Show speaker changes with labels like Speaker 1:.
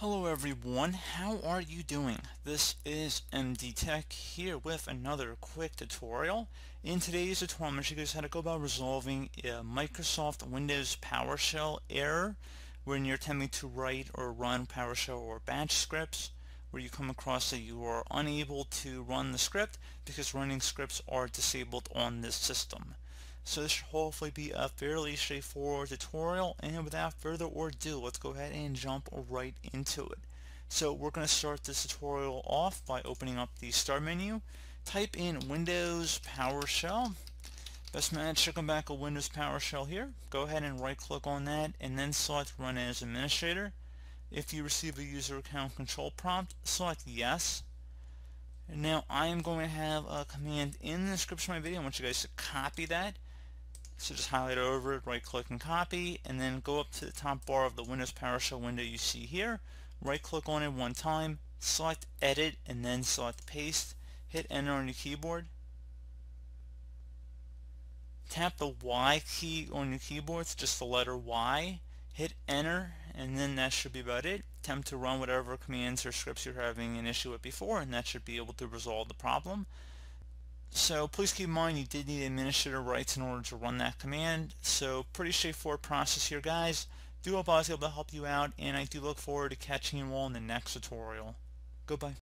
Speaker 1: Hello everyone, how are you doing? This is MD Tech here with another quick tutorial. In today's tutorial, I'm going to show you how to go about resolving a Microsoft Windows PowerShell error when you're attempting to write or run PowerShell or batch scripts where you come across that you are unable to run the script because running scripts are disabled on this system. So this should hopefully be a fairly straightforward tutorial and without further ado let's go ahead and jump right into it. So we're going to start this tutorial off by opening up the start menu. Type in Windows PowerShell. Best match to come back a Windows PowerShell here. Go ahead and right click on that and then select Run as Administrator. If you receive a user account control prompt, select Yes. Now I am going to have a command in the description of my video. I want you guys to copy that so just highlight over it, right click and copy, and then go up to the top bar of the Windows PowerShell window you see here, right click on it one time, select edit, and then select paste, hit enter on your keyboard, tap the Y key on your keyboard, it's just the letter Y, hit enter, and then that should be about it. Attempt to run whatever commands or scripts you're having an issue with before, and that should be able to resolve the problem. So please keep in mind you did need administrator rights in order to run that command. So pretty straightforward process here guys. Do hope I was able to help you out and I do look forward to catching you all in the next tutorial. Goodbye.